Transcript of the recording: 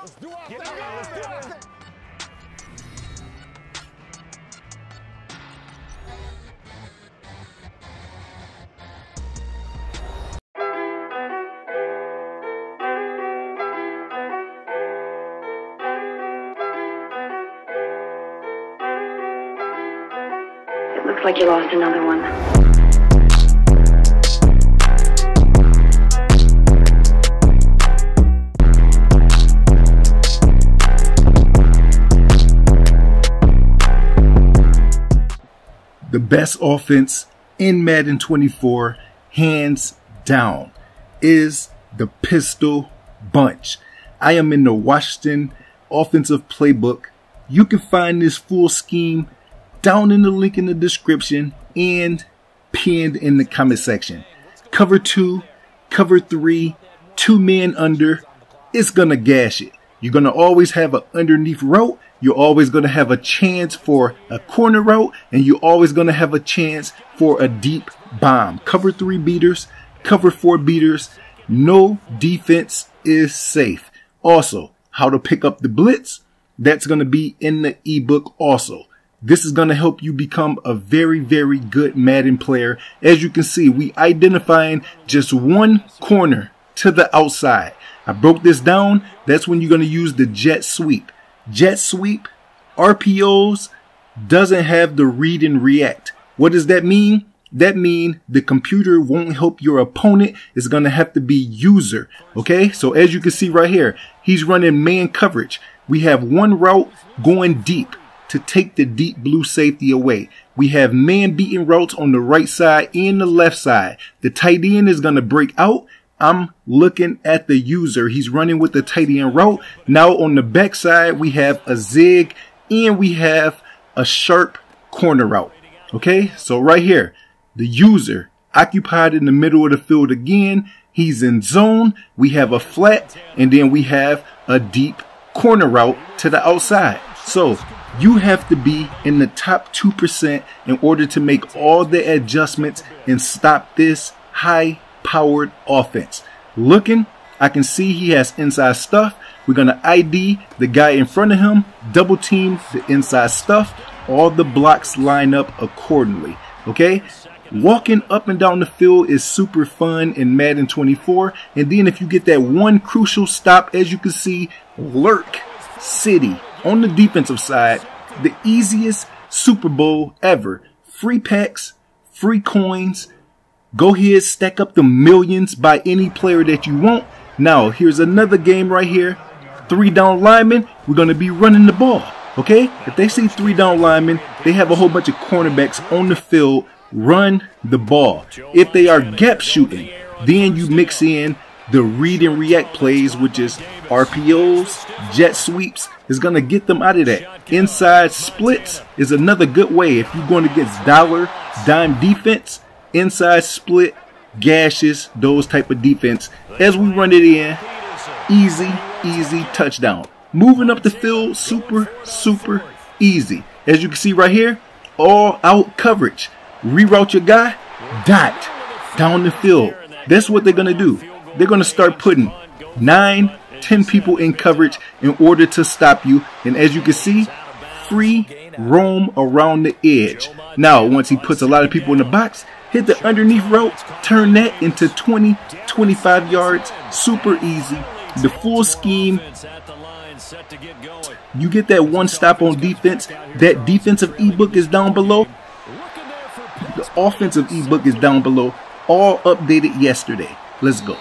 Let's do our thing. Let's do our thing. It looks like you lost another one. The best offense in Madden 24, hands down, is the Pistol Bunch. I am in the Washington offensive playbook. You can find this full scheme down in the link in the description and pinned in the comment section. Cover two, cover three, two men under. It's gonna gash it. You're gonna always have an underneath route you're always going to have a chance for a corner route and you're always going to have a chance for a deep bomb. Cover three beaters, cover four beaters. No defense is safe. Also, how to pick up the blitz. That's going to be in the ebook also. This is going to help you become a very, very good Madden player. As you can see, we identifying just one corner to the outside. I broke this down. That's when you're going to use the jet sweep jet sweep, RPOs doesn't have the read and react. What does that mean? That mean the computer won't help your opponent. It's going to have to be user. Okay. So as you can see right here, he's running man coverage. We have one route going deep to take the deep blue safety away. We have man beating routes on the right side and the left side. The tight end is going to break out I'm looking at the user. He's running with the tight end route. Now on the backside, we have a zig and we have a sharp corner route. Okay, so right here, the user occupied in the middle of the field again. He's in zone. We have a flat and then we have a deep corner route to the outside. So you have to be in the top 2% in order to make all the adjustments and stop this high powered offense. Looking, I can see he has inside stuff. We're going to ID the guy in front of him, double team the inside stuff. All the blocks line up accordingly. Okay? Walking up and down the field is super fun in Madden 24. And then if you get that one crucial stop, as you can see, Lurk City on the defensive side, the easiest Super Bowl ever. Free packs, free coins, Go ahead, stack up the millions by any player that you want. Now, here's another game right here. Three down linemen, we're going to be running the ball. Okay? If they see three down linemen, they have a whole bunch of cornerbacks on the field. Run the ball. If they are gap shooting, then you mix in the read and react plays, which is RPOs, jet sweeps, is going to get them out of that. Inside splits is another good way. If you're going against dollar dime defense, inside split, gashes, those type of defense. As we run it in, easy, easy touchdown. Moving up the field, super, super easy. As you can see right here, all out coverage. Reroute your guy, dot, down the field. That's what they're going to do. They're going to start putting nine, ten people in coverage in order to stop you. And as you can see, free roam around the edge. Now, once he puts a lot of people in the box, hit the underneath rope, turn that into 20, 25 yards, super easy. The full scheme, you get that one stop on defense. That defensive ebook is down below. The offensive ebook is down below. All updated yesterday. Let's go.